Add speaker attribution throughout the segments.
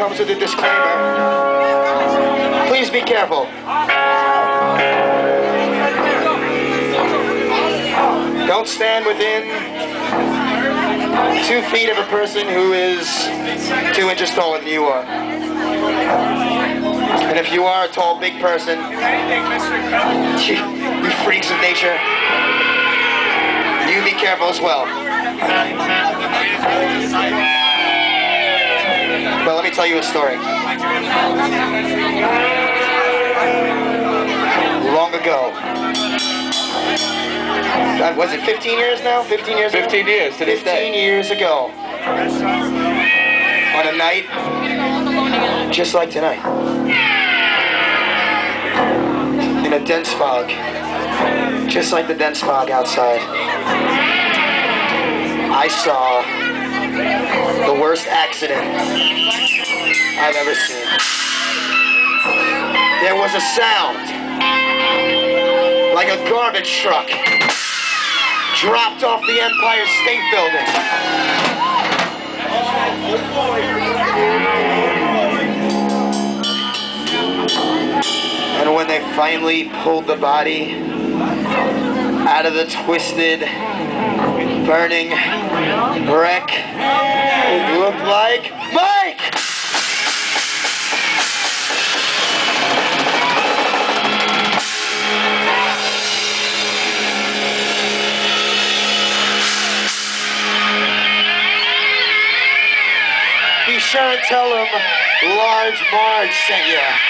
Speaker 1: comes with a disclaimer. Please be careful. Don't stand within two feet of a person who is two inches taller than you are. And if you are a tall, big person, you, freaks of nature, you be careful as well. But let me tell you a story. Long ago, God, was it 15 years now? 15 years ago?
Speaker 2: 15 years to this
Speaker 1: 15
Speaker 2: day.
Speaker 1: years ago. On a night just like tonight. In a dense fog. Just like the dense fog outside. I saw the worst accident I've ever seen. There was a sound like a garbage truck dropped off the Empire State Building. And when they finally pulled the body out of the twisted, burning wreck, it looked like Mike! Be sure and tell him Large Marge sent you.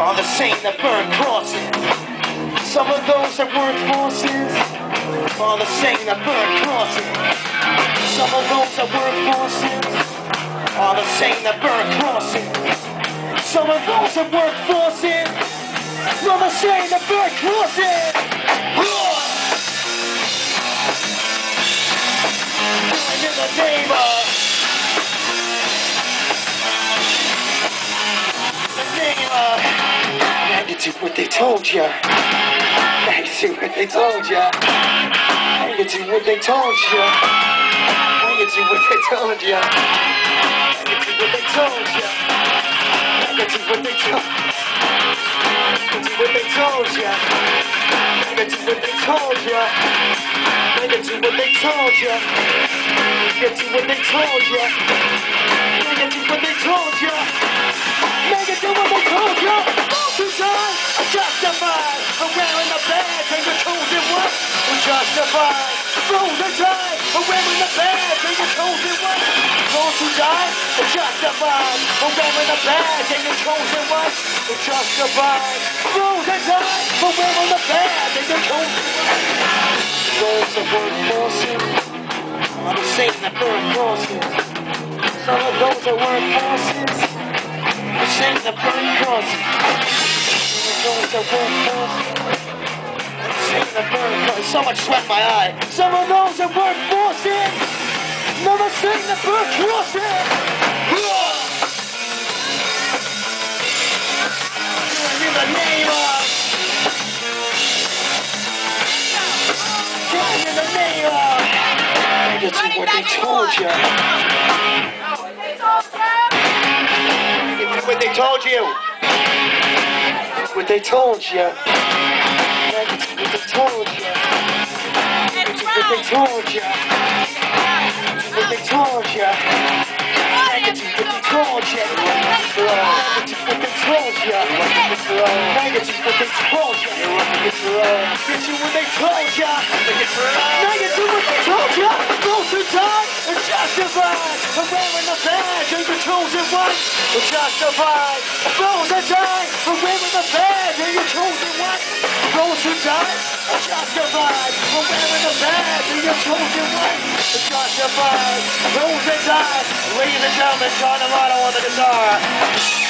Speaker 1: are the same that burn crosses. Some of those that work forces are the same that burn crosses. Some of those that work forces are the same that burn crosses. Some of those that work forces are the same that burn crosses. In the name of negative what they told ya. Negative what they told ya. Negative what they told ya. Negative what they told ya. Negative what they told ya. Negative what they told Negative what they told ya. Negative what they told ya. Negative what they told ya. Negative what they told ya. Justified. Frozen time for wearing the badge and the chosen one. Those who died are justified for wearing the badge and the chosen one. Justified. Frozen time for wearing the badge and the chosen one. Those that work forces are the same that burn crosses. Some of those that work forces the same that burn crosses. Those that work forces the burn crosses. So much sweat in my eye. Some of those that work forces are the same that burn crosses. In the name of in the name of what they told you. It's what they told you. What they told you. They told you. What they told you. Negative what they told ya. Negative what they told ya. Negative what they told ya. Negative what they told ya. Negative what they told ya. Those who die are justified. For wearing the badge and the chosen one. Justified. Those that die merchandise. Justified for wearing the bag in your chosen way. Justified, rolls and dies. Ladies and gentlemen, John Amato on the guitar.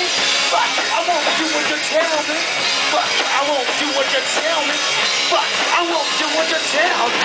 Speaker 1: Fuck, I won't do what you tell me. Fuck, I won't do what you tell me. Fuck, I won't do what you tell me.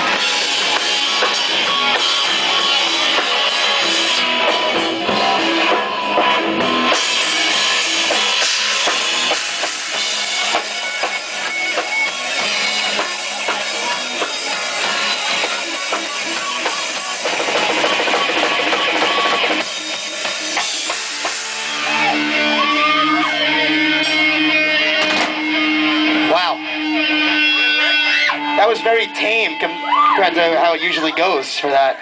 Speaker 1: That's how it usually goes for that.